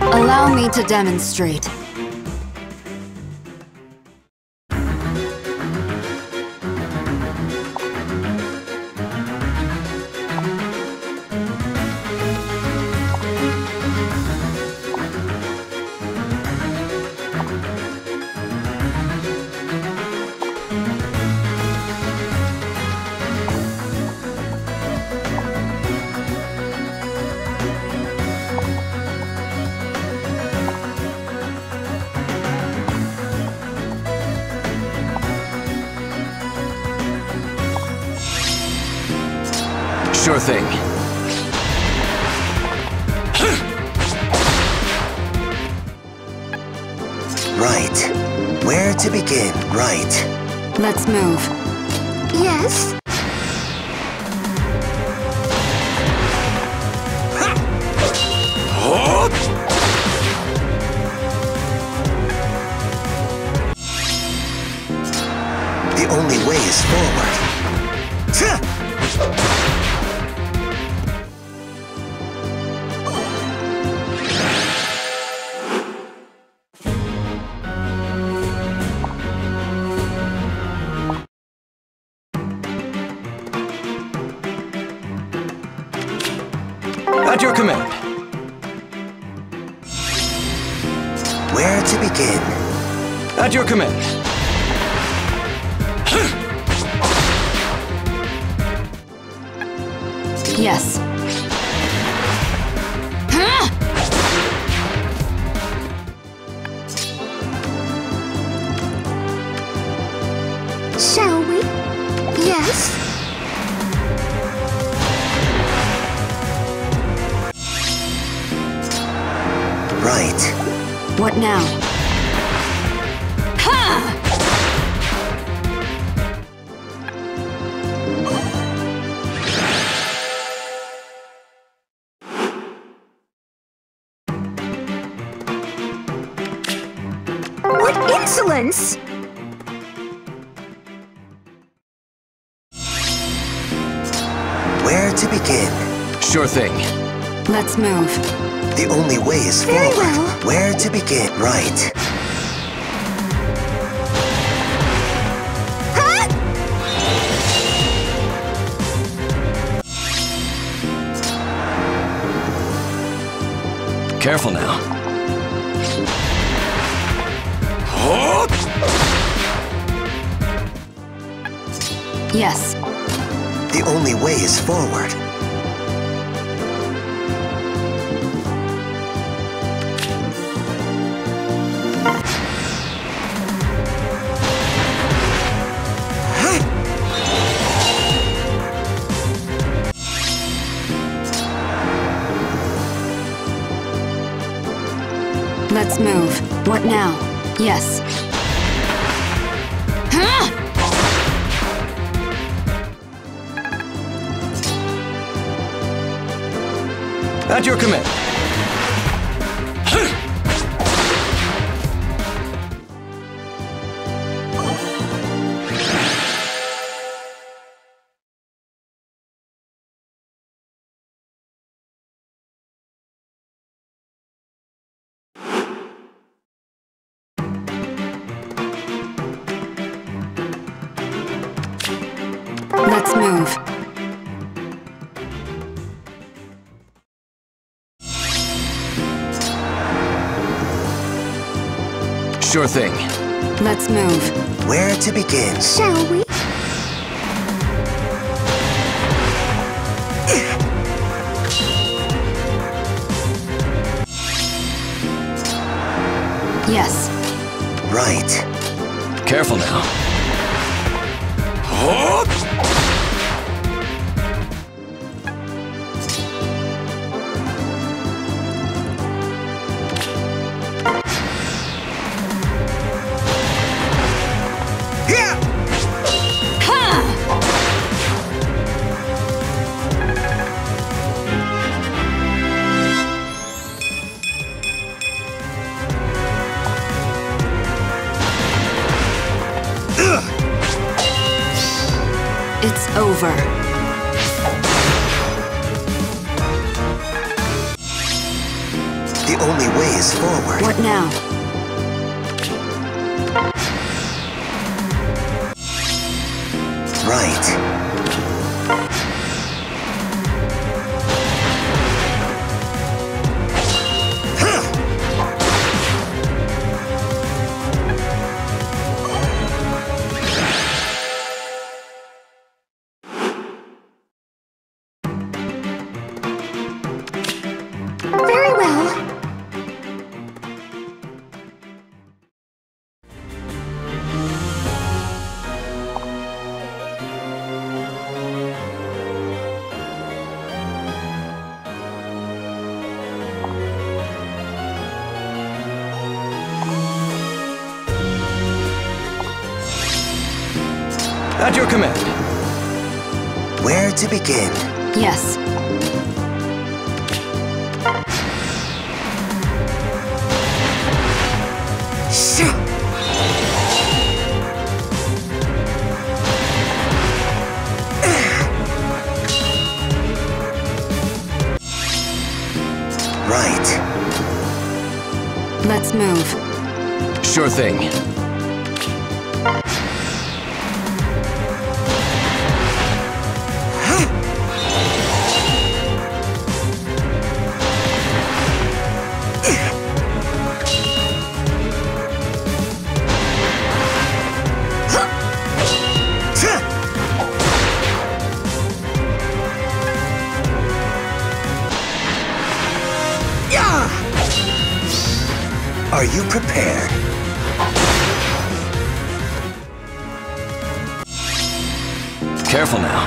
Allow me to demonstrate. Sure thing. Right. Where to begin? Right. Let's move. Yes? The only way is forward. Your command. Where to begin? At your command. Yes. Shall we? Yes? What now? Ha! What insolence! Where to begin? Sure thing. Let's move. The only way is Very forward. well. Where to begin? Right. Huh? Careful now. Yes. The only way is forward. What now? Yes. Huh? At your command. Move. Sure thing. Let's move. Where to begin? Shall we? Yes. Right. Careful now. Over. The The only way is forward. What now? Right. At your command. Where to begin? Yes. Shoo! Right. Let's move. Sure thing. Are you prepared? Careful now.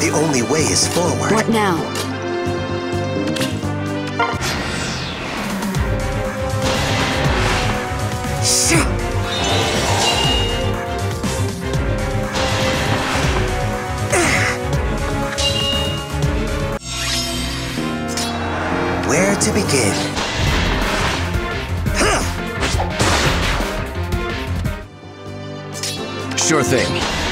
The only way is forward. What now? Shoo! Where to begin? Sure thing.